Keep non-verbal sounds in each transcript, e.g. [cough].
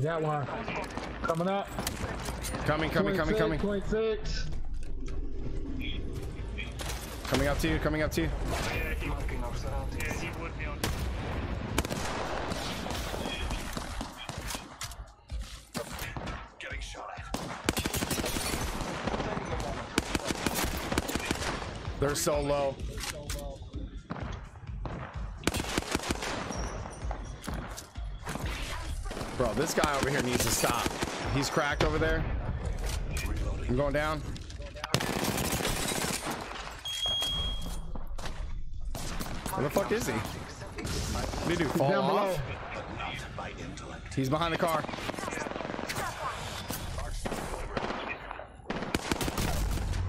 Got one. Coming up. Coming, coming, coming, coming. 26. Coming up to you, coming up to you. Yeah, he, yeah, he would be on. Getting shot at. They're so low. Bro, this guy over here needs to stop. He's cracked over there. I'm going down. Where the fuck is he? What did he do? Fall Down off? But not by intellect. He's behind the car.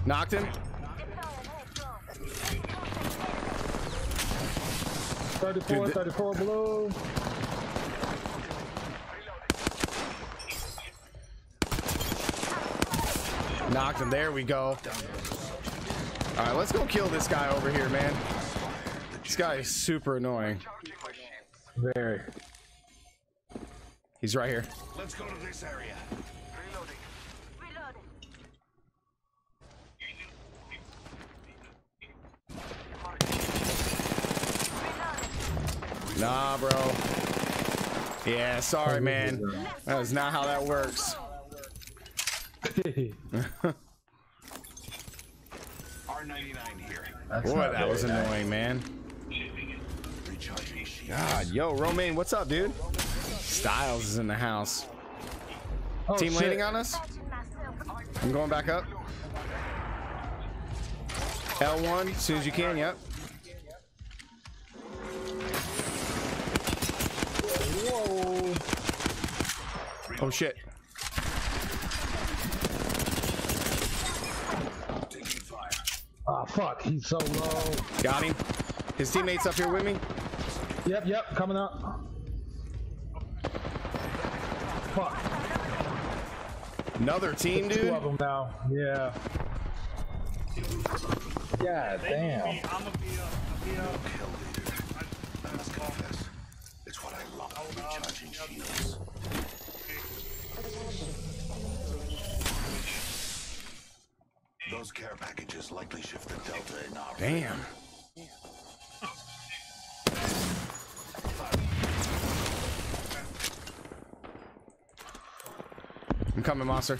Knocked him. 34, Dude, 34 below. Knocked him. There we go. All right, let's go kill this guy over here, man. This guy is super annoying. Very. He's right here. Let's go to this area. Nah, bro. Yeah, sorry, man. That is not how that works. [laughs] R99 here. That's Boy, that was nice. annoying, man. Recharging. God, yo, Romaine, what's up, dude? Styles is in the house. Oh, Team shit. landing on us? I'm going back up. L1, as soon as you can, yep. Whoa. Oh, shit. Taking fire. Oh, fuck. He's so low. Got him. His teammates up here with me. Yep, yep. Coming up. Fuck. Another team, Two dude. of them now. Yeah. God damn. I'm gonna be up. I'll be up. Kill leader. I must confess. It's what I love. Recharging oh, um, shields. Those care packages likely shift the delta in our Damn. I'm coming, monster.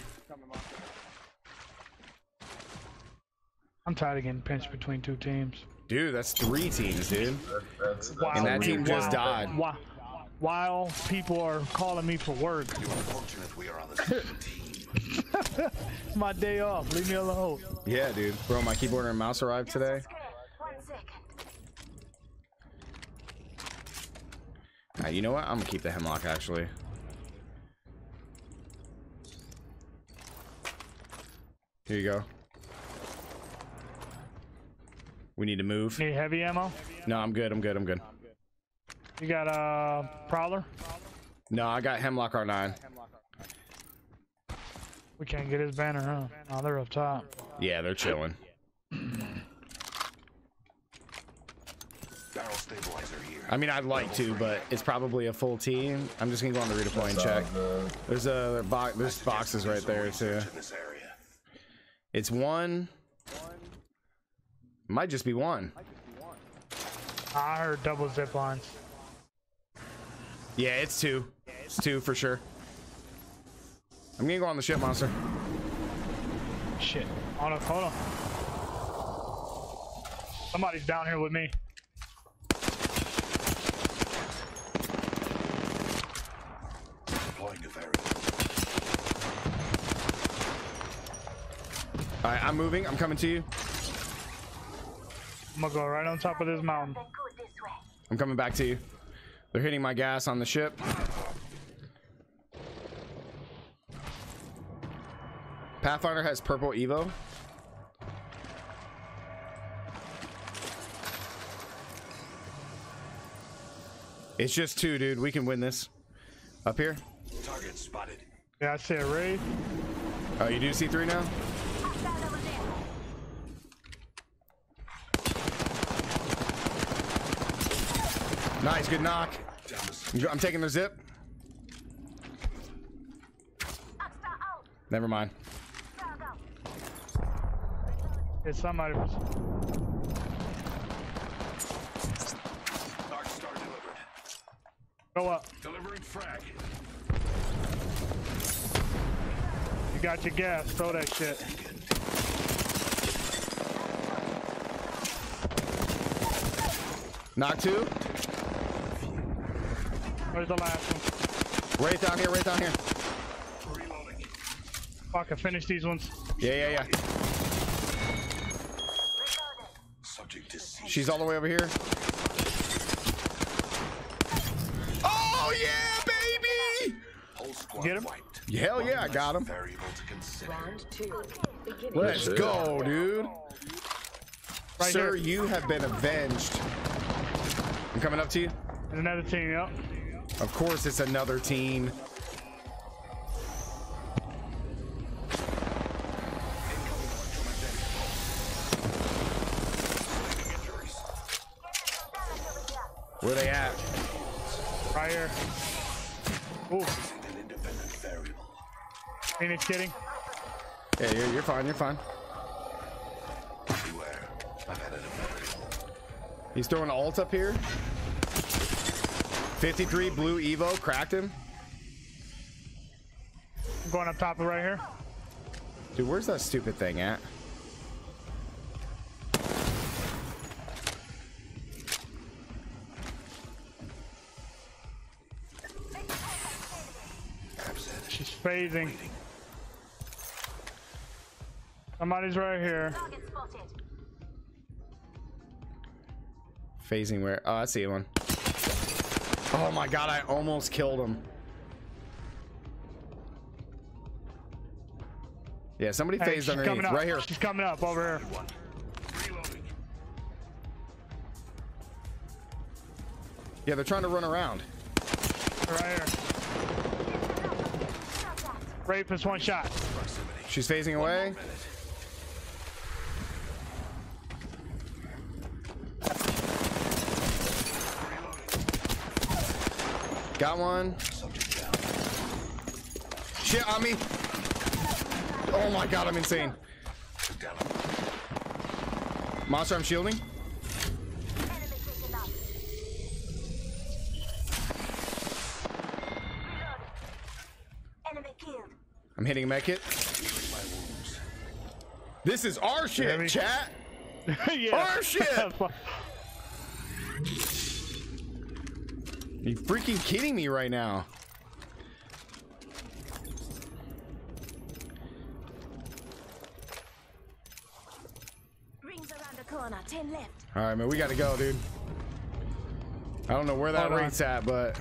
I'm tired of getting pinched between two teams. Dude, that's three teams, dude. That's, that's And that team weird just died. While, while people are calling me for work, You're fortunate we are on the same [laughs] team. It's [laughs] my day off. Leave me alone. Yeah, dude. Bro, my keyboard and mouse arrived today. One second. Ah, you know what? I'm gonna keep the hemlock actually. Here you go. We need to move. Need heavy ammo? No, I'm good. I'm good. I'm good. You got a prowler? No, I got hemlock R9. We can't get his banner, huh? Oh, they're up top. Yeah, they're chilling. Barrel stabilizer here. I mean, I'd like to, but it's probably a full team. I'm just gonna go on the redeploy and check. Uh, There's a box. There's boxes right there too. In this area. It's one. Might just be one. I heard double zip lines. Yeah, it's two. It's two for sure. I'm gonna go on the ship monster. Shit. Hold on, hold on. Somebody's down here with me. Deploying a variable. All right, I'm moving. I'm coming to you. I'm gonna go right on top of this mountain. Then go this way. I'm coming back to you. They're hitting my gas on the ship. Pathfinder has purple Evo. It's just two, dude. We can win this. Up here. Target spotted. Yeah, I see a raid. Oh, you do see three now? Hostile over there. Nice, good knock. I'm taking the zip. Never mind. Frag out. It's somebody. Was... Arc Star delivered. Go up. Delivering frag. You got your gas. Throw that shit. Knock two. Where's the last one? Right down here, right down here. Reloading. Fuck, I finish these ones. Yeah, yeah, yeah. She's all the way over here. Oh yeah, baby! Get him? Hell yeah, I got him. Variable to consider. Round two. Beginning. Let's go, dude. Right Sir, here. you have been avenged. I'm coming up to you. There's another team, yep. Of course, it's another team. Phoenix getting. Yeah, you're, you're fine. You're fine. Beware. I've added a variable. He's throwing an ult up here. 53 blue Evo cracked him. I'm going up top of right here. Dude, where's that stupid thing at? She's phasing. Somebody's right here. Target. Phasing where? Oh, I see one. Oh my god, I almost killed him. Yeah, somebody Hey, phased underneath. coming up. Right here. She's coming up over here. Yeah, they're trying to run around. Right here. Rapist, one shot. She's phasing away. Got one. Shit on me. Oh my god, I'm insane. Monster, I'm shielding. Enemy taken out. Reloading. Enemy killed. I'm hitting a med kit. This is our shit, chat. [laughs] yeah. Oh, shit! [laughs] you freaking kidding me right now? Rings around the corner. Ten left. All right, man, we gotta go, dude. I don't know where that Hold on. rate's at, but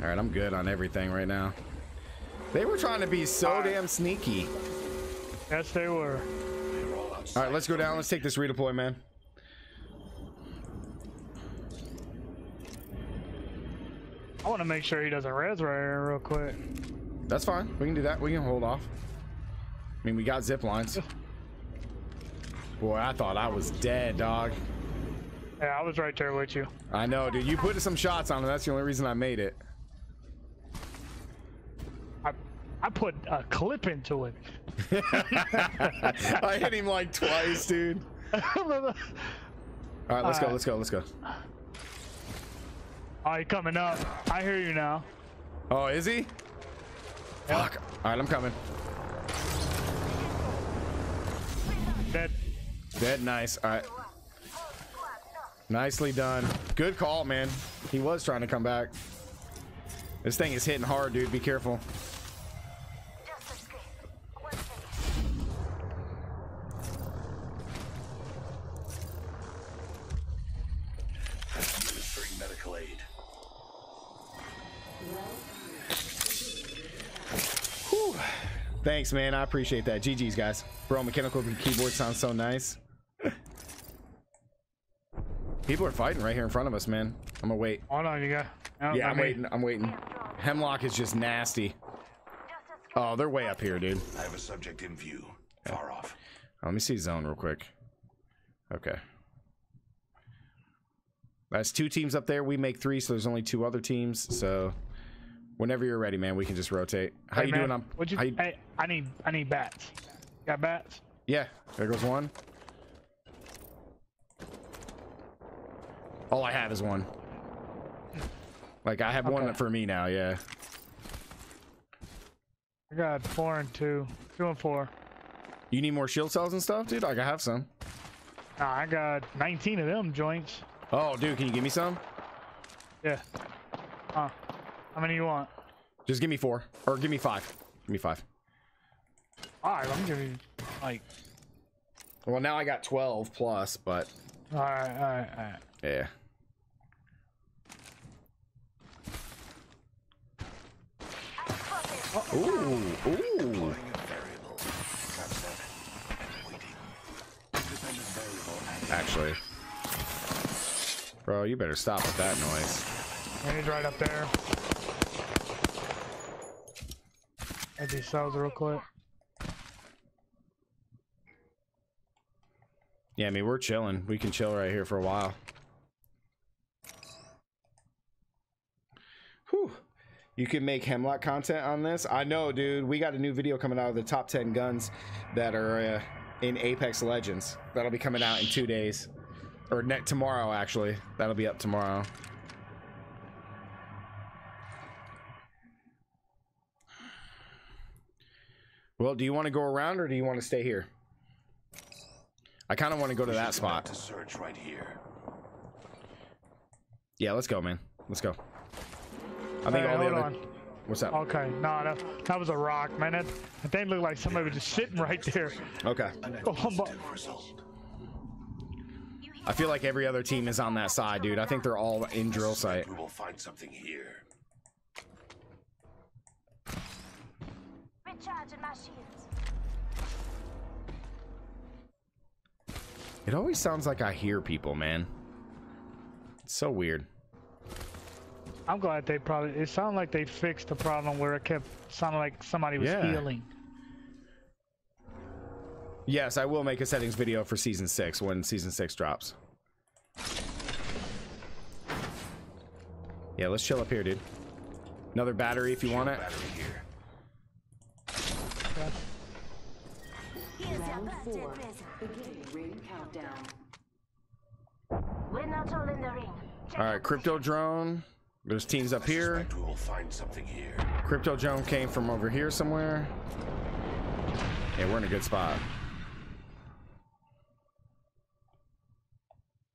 all right, I'm good on everything right now. They were trying to be so damn sneaky. yes, they were. We're all outside. All right, let's go down. Let's take this redeploy, man. I want to make sure he doesn't res right here real quick. That's fine. We can do that. We can hold off. I mean, we got zip lines. Boy, I thought I was dead, dog. Yeah, I was right there with you. I know, dude. You put some shots on him. That's the only reason I made it. I, I put a clip into it. [laughs] [laughs] I hit him like twice, dude. [laughs] All right, let's go. Let's go. Let's go. Oh, he coming up. I hear you now. Oh, is he? Fuck. All right, I'm coming. Dead. Dead nice. All right. Nicely done. Good call, man. He was trying to come back. This thing is hitting hard, dude. Be careful. Thanks, man. I appreciate that. GG's, guys. Bro, mechanical keyboard sounds so nice. People are fighting right here in front of us, man. I'm gonna wait. Hold on, you got. No, Yeah, I'm me. waiting. I'm waiting. Hemlock is just nasty. Oh, they're way up here, dude. I have a subject in view. Far off. Oh, let me see zone real quick. Okay. That's two teams up there. We make three, so there's only two other teams. So Whenever you're ready, man, we can just rotate. How Hey, you man, doing? On, What'd you? you- Hey, I need I need bats. Got bats? Yeah, there goes one. All I have is one. Like I have one for me now. Yeah. I got four and two. Two and four. You need more shield cells and stuff, dude. Like I have some. Nah, I got 19 of them joints. Oh, dude, can you give me some? Yeah. Huh. How many you want? Just give me four, or give me five. Give me five. Alright, I'm giving you like Well, now I got twelve plus, but alright, alright, alright. yeah. Ooh, ooh. Deploying a variable. Trap set. Waiting. Independent variable added. Actually, bro, you better stop with that noise. And he's right up there. Get these cells real quick. Yeah, I mean we're chilling. We can chill right here for a while. Whew. You can make hemlock content on this. I know, dude. We got a new video coming out of the top 10 guns that are uh, in Apex Legends. That'll be coming out in two days. Or net tomorrow, actually. That'll be up tomorrow. Well, do you want to go around or do you want to stay here? I kind of want to go to that spot. To search right here. Yeah, let's go, man. Let's go. I think Hey, all the other. on. What's up? Okay, no, that, that was a rock, man. That, that thing looked like somebody was just sitting right there. Okay. Oh, I'm bu- Result. I feel like every other team is on that side, dude. I think they're all in drill site. We will find something here. Recharging my shields. It always sounds like I hear people, man. It's so weird. I'm glad they probably. It sounded like they fixed the problem where it kept sounding like somebody was Yeah. healing. Yes, I will make a settings video for season six when season six drops. Yeah, let's chill up here, dude. Another battery if you want it. Battery here. Here's your Round four. present. Beginning ring countdown. We're not all in the ring. Check All crypto drone. There's teams up here. we will find something here. Crypto drone came from over here somewhere. Yeah, we're in a good spot.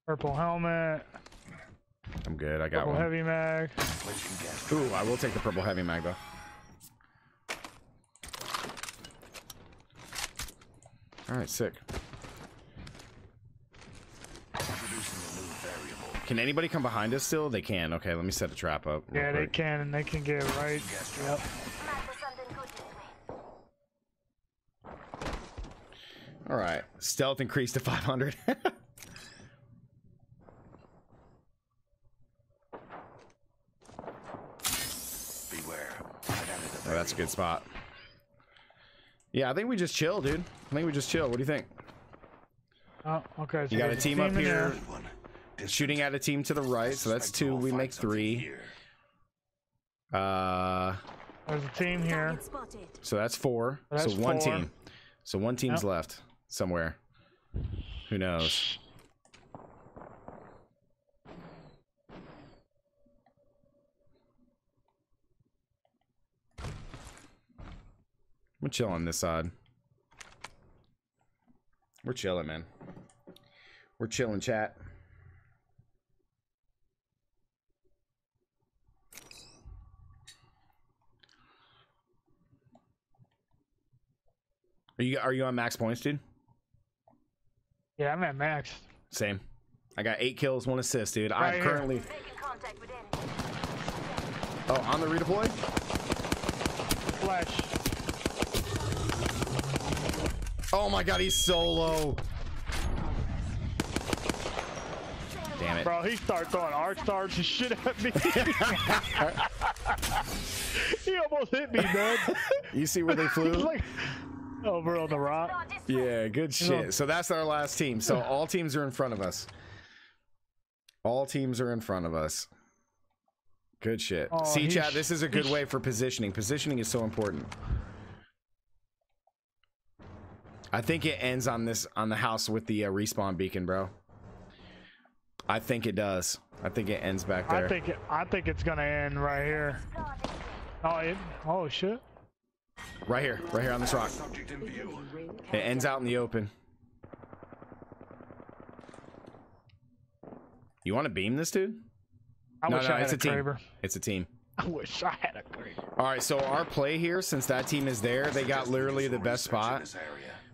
Purple helmet, I'm good. I got purple one. heavy mag. Ooh, I will take the purple heavy mag though. All right, sick. Introducing a new variable. Can anybody come behind us still? They can. Okay, let me set a trap up. real Yeah, they can, and they can get right. Yep. Might be something good this way. All right, stealth increased to [laughs] 500. Beware. I've added a Oh, that's a good spot. Yeah, I think we just chill, dude. I think we just chill. What do you think? Oh, okay. So You got a there's team up here. One. Shooting at a team to the right, so that's two. We make three. Uh, There's a team here. So that's four. That's so one four. team. So one team's Yep. left somewhere. Who knows? We're chill on this side. We're chilling, man. We're chilling, chat. Are you are you on max points, dude? Yeah, I'm at max. Same. I got eight kills, one assist, dude. Right I'm here. currently Making contact with enemy. oh on the redeploy. Flash. Oh my god, he's so low. Damn it. Bro, he started throwing arc stars and shit at me. [laughs] he almost hit me, man. You see where they [laughs] flew? He's like over on the rock. No, this way. Yeah, good shit. So that's our last team. So all teams are in front of us. All teams are in front of us. Good shit. Oh, See, he's- chat, this is a good way for positioning. Positioning is so important. I think it ends on this on the house with the uh, respawn beacon, bro. I think it does. I think it ends back there. I think it, I think it's gonna end right here. Oh, it, oh shit. right here, right here on this rock. Subject in view. Ring It ends out in the open. You want to beam this dude? I no, wish no, I had it's a, a team. Kraber. It's a team. [laughs] I wish I had a Kraber. All right, so our play here, since that team is there, they got literally the best Research in spot.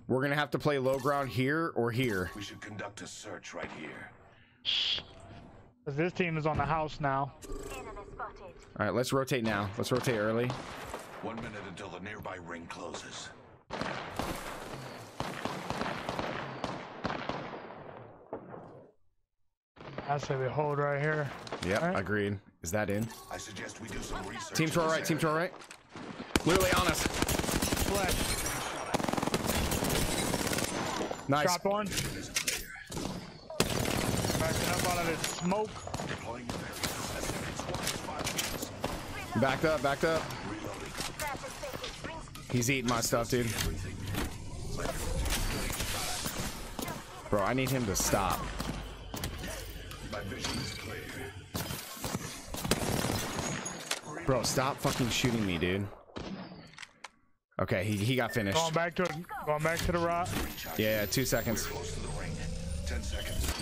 This area. We're gonna have to play low ground here or here. We should conduct a search right here. Cause this team is on the house now. Enemy spotted. All right, let's rotate now. Let's rotate early. One minute until the nearby ring closes. I say we hold right here. Yep, All right. agreed. Is that in? I suggest we do some research. Team to our right. Team to our right. Literally on us. Flex. Nice. Dropped one. Backing up out of this smoke. Deploying the barrier. Estimated squad is five minutes. Backed up. Backed up. Reloading. Precious seconds. Rings He's eating my stuff, dude. Bro, I need him to stop. My vision is clear. Bro, stop fucking shooting me, dude. Okay, he, he got finished. Going back to going back to the rock. Yeah, yeah, two seconds. Close to the ring. Ten seconds.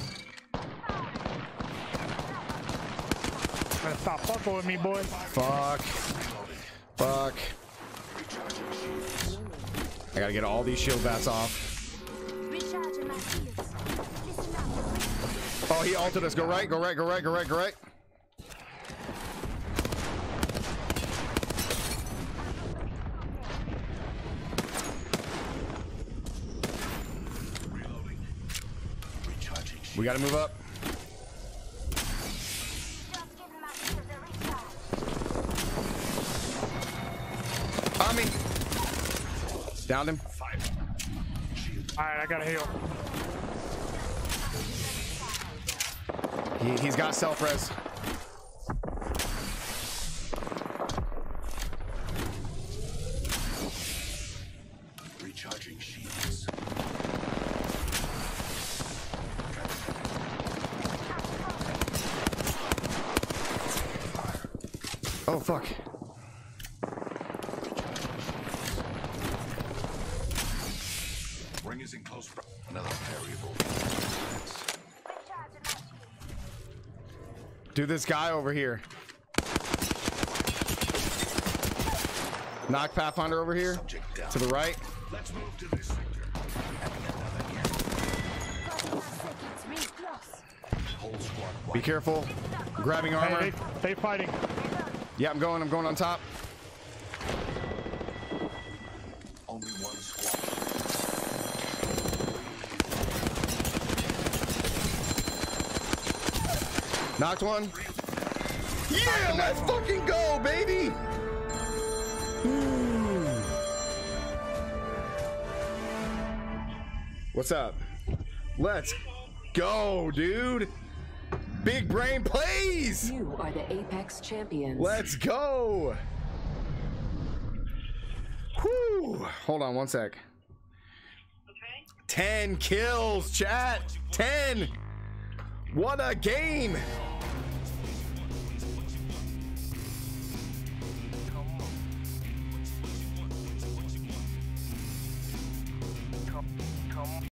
Better stop fucking with me, boy. Fuck. Fuck. I gotta get all these shield bats off. recharging my shields. Listen up. Oh, he altered us. Go right, go right, go right, go right, go right. Reloading. Recharging. We gotta move up. Just giving my shields a recharge. On me. Downed him. All right, I gotta heal. He, he's got self res. Recharging shields. Oh, fuck. Ring is in close. Another variable. Recharging. Do this guy over here. Knock Pathfinder over here. To the right. Let's move to this sector. Forty-five seconds. Rings close. Whole squad. Be careful. Grabbing armor. Hey, they, they fighting. Yeah, I'm going. I'm going on top. Only one squad. Knocked one. Yeah, let's fucking go, baby. What's up? Let's go, dude. Big brain plays. You are the Apex champions. Let's go. Whew. Hold on one sec. Okay. 10 kills, chat. 10. What a game.